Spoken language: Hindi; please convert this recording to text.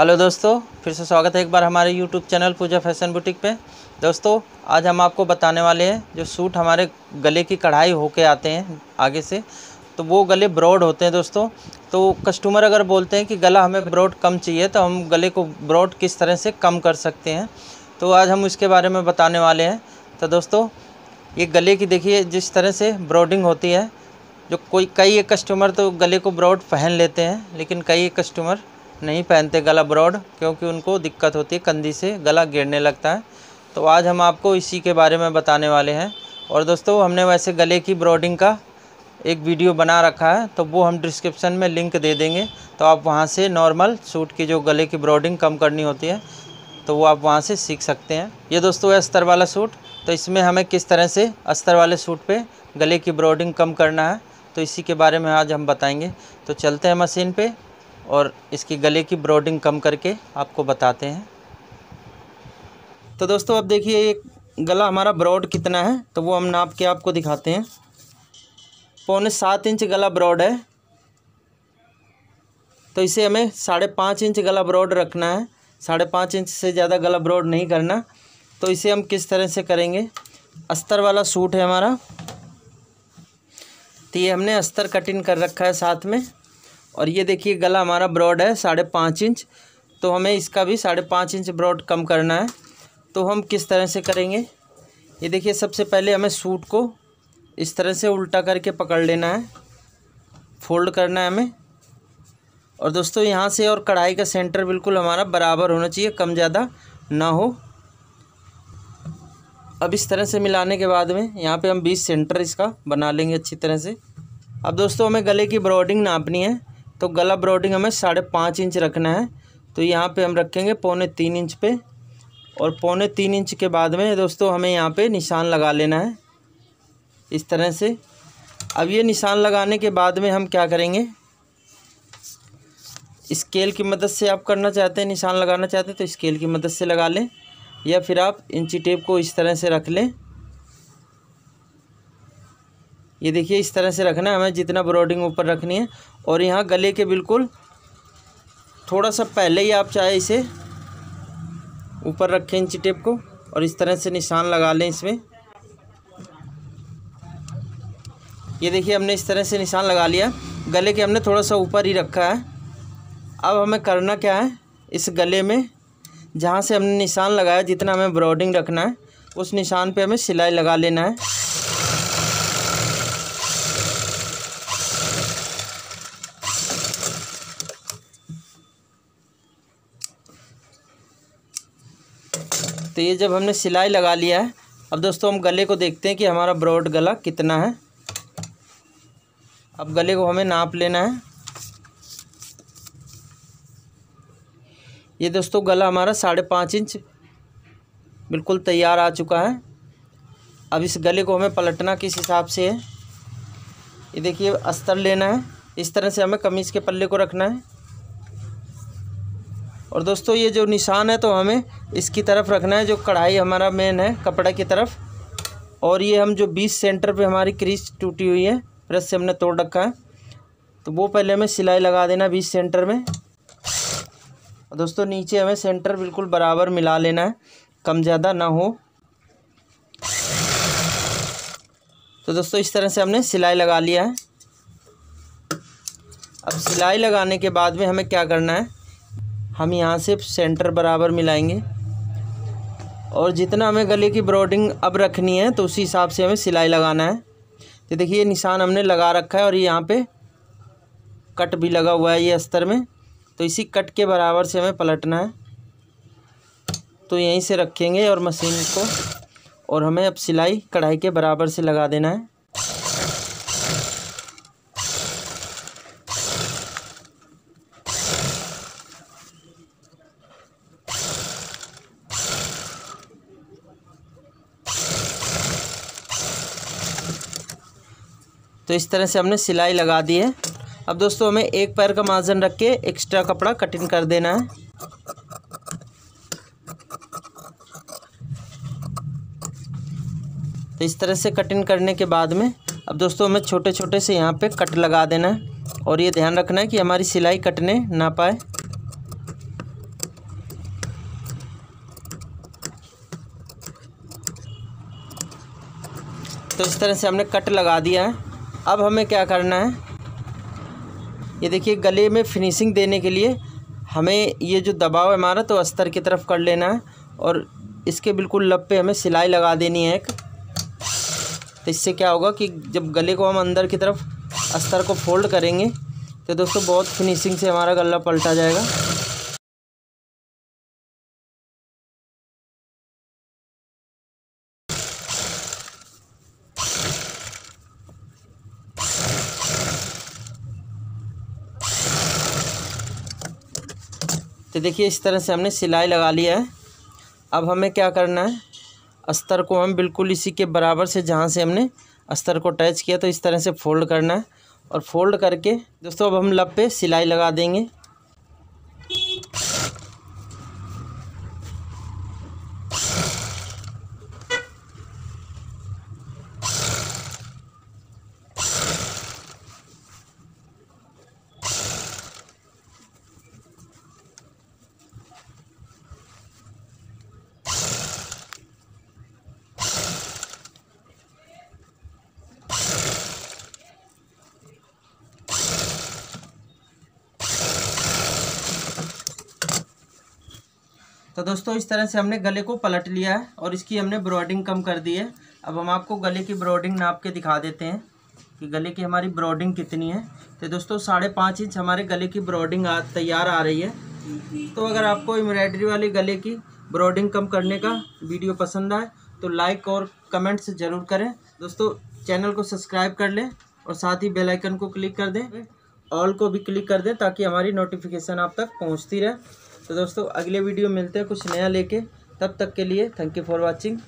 हेलो दोस्तों, फिर से स्वागत है एक बार हमारे YouTube channel Pooja fashion boutique पे। दोस्तों, आज हम आपको बताने वाले हैं, जो सूट हमारे गले की कढ़ाई होके आते हैं, आगे से तो वो गले ब्रॉड होते हैं दोस्तों। तो कस्टमर अगर बोलते हैं कि गला हमें ब्रॉड कम चाहिए तो हम गले को ब्रॉड किस तरह से कम कर सकते हैं? तो आज हम इसके बारे में बताने वाले हैं। तो दोस्तों, ये गले की देखिए, जिस तरह से ब्रॉडिंग होती है, जो कोई, कई एक कस्टमर तो गले को ब्रॉड पहन लेते हैं, लेकिन कई एक कस्टमर नहीं पहनते गला ब्रॉड क्योंकि उनको दिक्कत होती है, कंधी से गला गिरने लगता है। तो आज हम आपको इसी के बारे में बताने वाले हैं। और दोस्तों, हमने वैसे गले की ब्रॉडिंग का एक वीडियो बना रखा है तो वो हम डिस्क्रिप्शन में लिंक दे देंगे। तो आप वहाँ से नॉर्मल सूट की जो गले की ब्रॉडिंग कम करनी होती है तो वो आप वहाँ से सीख सकते हैं। ये दोस्तों है अस्तर वाला सूट तो इसमें हमें किस तरह से अस्तर वाले सूट पे गले की ब्रॉडिंग कम करना है तो इसी के बारे में आज हम बताएँगे। तो चलते हैं मशीन पे। और इसकी गले की ब्रॉडिंग कम करके आपको बताते हैं। तो दोस्तों, अब देखिए ये गला हमारा ब्रॉड कितना है तो वो हम नाप के आपको दिखाते हैं। पौने सात इंच गला ब्रॉड है। तो इसे हमें साढ़े पाँच इंच गला ब्रॉड रखना है। साढ़े पाँच इंच से ज़्यादा गला ब्रॉड नहीं करना। तो इसे हम किस तरह से करेंगे? अस्तर वाला सूट है हमारा। तो ये हमने अस्तर कटिंग कर रखा है साथ में। और ये देखिए, गला हमारा ब्रॉड है, साढ़े पाँच इंच। तो हमें इसका भी साढ़े पाँच इंच ब्रॉड कम करना है। तो हम किस तरह से करेंगे? ये देखिए, सबसे पहले हमें सूट को इस तरह से उल्टा करके पकड़ लेना है। फोल्ड करना है हमें। और दोस्तों, यहाँ से और कढ़ाई का सेंटर बिल्कुल हमारा बराबर होना चाहिए, कम ज़्यादा ना हो। अब इस तरह से मिलाने के बाद में यहाँ पे हम बीस सेंटर इसका बना लेंगे अच्छी तरह से। अब दोस्तों, हमें गले की ब्रॉडिंग नापनी है। तो गला ब्रॉडिंग हमें साढ़े पाँच इंच रखना है। तो यहाँ पे हम रखेंगे पौने तीन इंच पे। और पौने तीन इंच के बाद में दोस्तों हमें यहाँ पे निशान लगा लेना है इस तरह से। अब ये निशान लगाने के बाद में हम क्या करेंगे? स्केल की मदद से आप करना चाहते हैं, निशान लगाना चाहते हैं तो स्केल की मदद से लगा लें या फिर आप इंची टेप को इस तरह से रख लें। ये देखिए, इस तरह से रखना है हमें, जितना ब्रॉडिंग ऊपर रखनी है। और यहाँ गले के बिल्कुल थोड़ा सा पहले ही आप चाहे इसे ऊपर रखें इंची टेप को, और इस तरह से निशान लगा लें इसमें। ये देखिए, हमने इस तरह से निशान लगा लिया। गले के हमने थोड़ा सा ऊपर ही रखा है। अब हमें करना क्या है, इस गले में जहाँ से हमने निशान लगाया, जितना हमें ब्रॉडिंग रखना है, उस निशान पे हमें सिलाई लगा लेना है। तो ये जब हमने सिलाई लगा लिया है, अब दोस्तों हम गले को देखते हैं कि हमारा ब्रॉड गला कितना है। अब गले को हमें नाप लेना है। ये दोस्तों गला हमारा साढ़े पाँच इंच बिल्कुल तैयार आ चुका है। अब इस गले को हमें पलटना किस हिसाब से है, ये देखिए अस्तर लेना है। इस तरह से हमें कमीज़ के पल्ले को रखना है। और दोस्तों, ये जो निशान है तो हमें इसकी तरफ़ रखना है, जो कढ़ाई हमारा मेन है, कपड़ा की तरफ़। और ये हम जो बीस सेंटर पे हमारी क्रीज टूटी हुई है प्रेस से हमने तोड़ रखा है। तो वो पहले हमें सिलाई लगा देना बीस सेंटर में। और दोस्तों, नीचे हमें सेंटर बिल्कुल बराबर मिला लेना है, कम ज़्यादा ना हो। तो दोस्तों, इस तरह से हमने सिलाई लगा लिया है। अब सिलाई लगाने के बाद में हमें क्या करना है? हम यहाँ से सेंटर बराबर मिलाएँगे। और जितना हमें गले की ब्रॉडिंग अब रखनी है तो उसी हिसाब से हमें सिलाई लगाना है। तो देखिए, ये निशान हमने लगा रखा है और यहाँ पे कट भी लगा हुआ है ये अस्तर में। तो इसी कट के बराबर से हमें पलटना है। तो यहीं से रखेंगे और मशीन को। और हमें अब सिलाई कढ़ाई के बराबर से लगा देना है। तो इस तरह से हमने सिलाई लगा दी है। अब दोस्तों हमें एक पैर का मार्जन रख के एक्स्ट्रा कपड़ा कटिंग कर देना है। तो इस तरह से कटिंग करने के बाद में अब दोस्तों हमें छोटे छोटे से यहाँ पे कट लगा देना है और ये ध्यान रखना है कि हमारी सिलाई कटने ना पाए। तो इस तरह से हमने कट लगा दिया है। अब हमें क्या करना है? ये देखिए, गले में फिनिशिंग देने के लिए हमें ये जो दबाव है हमारा तो अस्तर की तरफ़ कर लेना है और इसके बिल्कुल लब पे हमें सिलाई लगा देनी है एक। तो इससे क्या होगा कि जब गले को हम अंदर की तरफ़ अस्तर को फोल्ड करेंगे तो दोस्तों बहुत फिनिशिंग से हमारा गला पलटा जाएगा। तो देखिए, इस तरह से हमने सिलाई लगा लिया है। अब हमें क्या करना है? अस्तर को हम बिल्कुल इसी के बराबर से, जहाँ से हमने अस्तर को टच किया तो इस तरह से फोल्ड करना है। और फोल्ड करके, दोस्तों, अब हम लप पे सिलाई लगा देंगे। तो दोस्तों, इस तरह से हमने गले को पलट लिया है और इसकी हमने ब्रॉडिंग कम कर दी है। अब हम आपको गले की ब्रॉडिंग नाप के दिखा देते हैं कि गले की हमारी ब्रॉडिंग कितनी है। तो दोस्तों, साढ़े पाँच इंच हमारे गले की ब्रॉडिंग तैयार आ रही है। तो अगर आपको एम्ब्रॉयडरी वाले गले की ब्रॉडिंग कम करने का वीडियो पसंद आए तो लाइक और कमेंट्स ज़रूर करें। दोस्तों चैनल को सब्सक्राइब कर लें और साथ ही बेल आइकन को क्लिक कर दें। ऑल को भी क्लिक कर दें ताकि हमारी नोटिफिकेशन आप तक पहुँचती रहे। तो दोस्तों, अगले वीडियो मिलते हैं कुछ नया लेके। तब तक के लिए थैंक यू फॉर वाचिंग